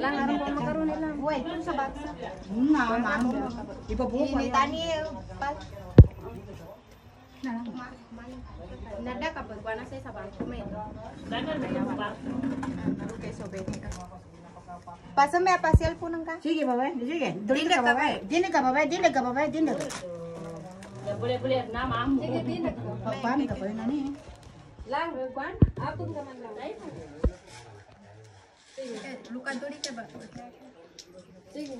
Lang araw ko makaroon lang. Uy, sa baksa. Na, mamo. Ipabuo Ini tani pal. Nada ka pagwana sa sa bangko may. Dagan mo pa. Pasame apa cellphone ka? Sige babae, sige. Dili ka babae. Dili ka babae, dili ka babae, dili ka. Ya boleh boleh nama amu. Sige din. Pagpami ka pa rin ani. Lang kwan, apun ka man lang. Duli ka ba? Sige.